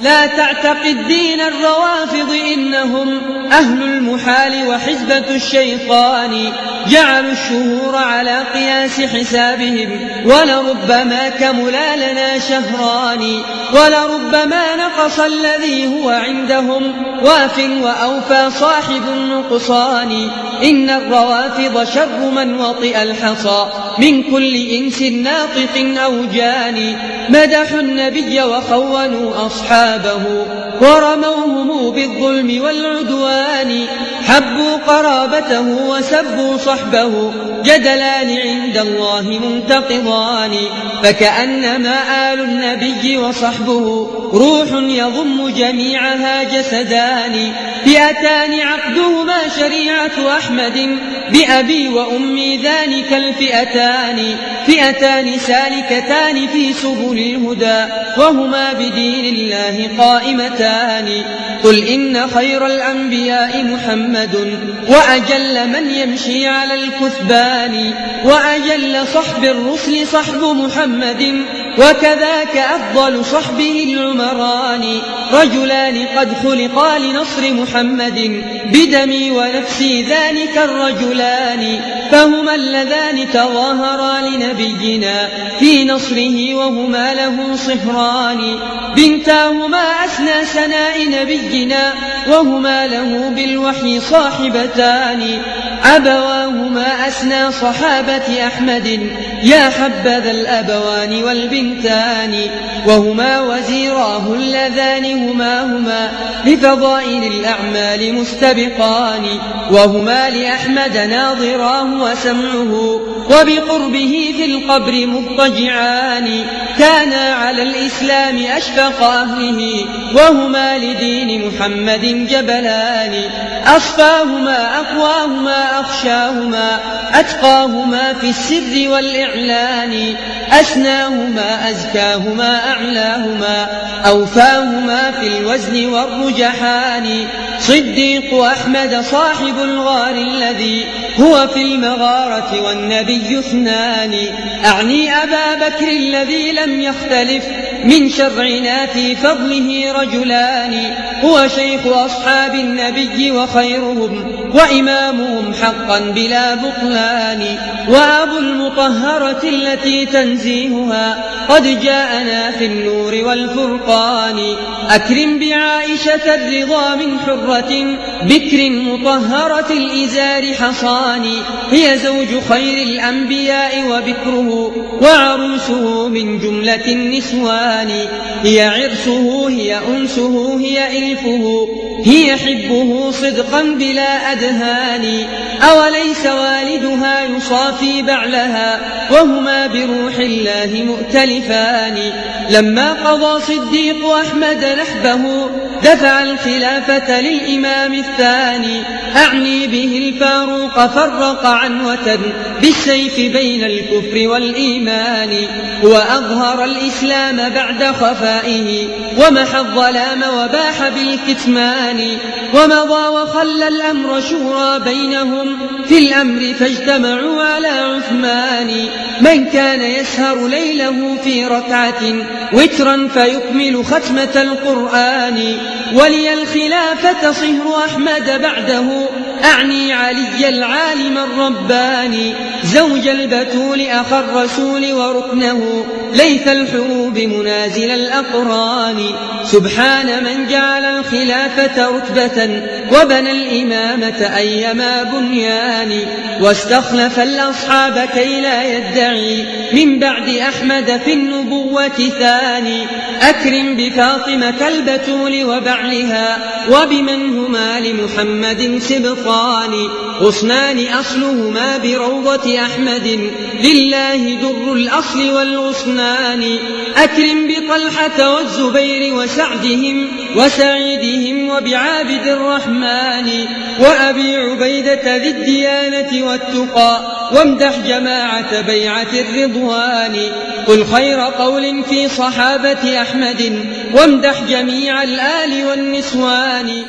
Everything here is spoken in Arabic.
لا تعتقد دين الروافض إنهم أهل المحال وحزبة الشيطان جعلوا الشهور على قياس حسابهم ولربما كملا لنا شهران ولربما نقص الذي هو عندهم واف وأوفى صاحب النقصان إن الروافض شر من وطئ الحصى من كل إنس ناطق أو جاني مدحوا النبي وخونوا أصحابه ورموهم بالظلم والعدوان حبوا قرابته وسبوا صحبه جدلان عند الله منتقضان فكأنما آل النبي وصحبه روح يضم جميعها جسدان فئتان عقدهما شريعة أحمد بأبي وأمي ذلك الفئتان فئتان سالكتان في سبل الهدى وهما بدين الله قائمتان. قل إن خير الأنبياء محمد وأجل من يمشي على الكثبان وأجل صحب الرسل صحب محمد وكذاك أفضل صحبه العمران. رجلان قد خلقا لنصر محمد بدمي ونفسي ذلك الرجلان. فهما اللذان تظاهرا لنبينا في نصره وهما له صهران. بنتاهما أسنى سناء نبينا وهما له بالوحي صاحبتان. أبواهما أسنى صحابة أحمد يا حبذا الأبوان والبنتان. وهما وزيراه اللذان هما هما لفضائل الأعمال مستبقان. وهما لأحمد ناظراه وسمعه وبقربه في القبر مضطجعان كانا على الإسلام أشفق أهله وهما لدين محمد جبلان أصفاهما أقواهما أخشاهما أتقاهما في السر والإعلان أسناهما أزكاهما أعلاهما أوفاهما في الوزن والرجحان صديق أحمد صاحب الغار الذي هو في المغارة والنبي اثنان. أعني أبا بكر الذي لم يختلف من شرعنا في فضله رجلان هو شيخ أصحاب النبي وخيرهم وإمامهم حقا بلا بطلان وأبو المطهرة التي تنزيهها قد جاءنا في النور والفرقان. أكرم بعائشة الرضا من حرة بكر مطهرة الإزار حصان. هي زوج خير الأنبياء وبكره وعروسه من جملة النسوان. هي عرسه هي أنسه هي إلفه هي حبه صدقا بلا أدهان. أوليس والدها يصافي بعلها وهما بروح الله مؤتلفان. لما قضى صديق أحمد نحبه دفع الخلافة للإمام الثاني. أعني به الفاروق فرق عنوة بالسيف بين الكفر والإيمان. وأظهر الإسلام بعد خفائه ومحى الظلام وباح بالكتمان ومضى وخلى الأمر شورى بينهم في الأمر فاجتمعوا على عثمان. من كان يسهر ليله في ركعة وترا فيكمل ختمة القرآن. ولي الخلافة صهر أحمد بعده أعني علي العالم الرباني. زوج البتول أخا الرسول وركنه ليث الحروب منازل الأقران. سبحان من جعل الخلافة رتبة وبنى الإمامة أيما بنيان. واستخلف الأصحاب كي لا يدعي من بعد أحمد في النبوة ثاني أكرم بفاطمة البتول وبعلها وبمن هما لمحمد سبطان. غصنان أصلهما بروضة أحمد لله در الأصل والغصنان أكرم بطلحة والزبير وسعدهم وسعيدهم وبعابد الرحمن وأبي عبيدة ذي الديانة والتقى وامدح جماعة بيعة الرضوان. قل خير قول في صحابة أحمد وامدح جميع الآل والنسوان.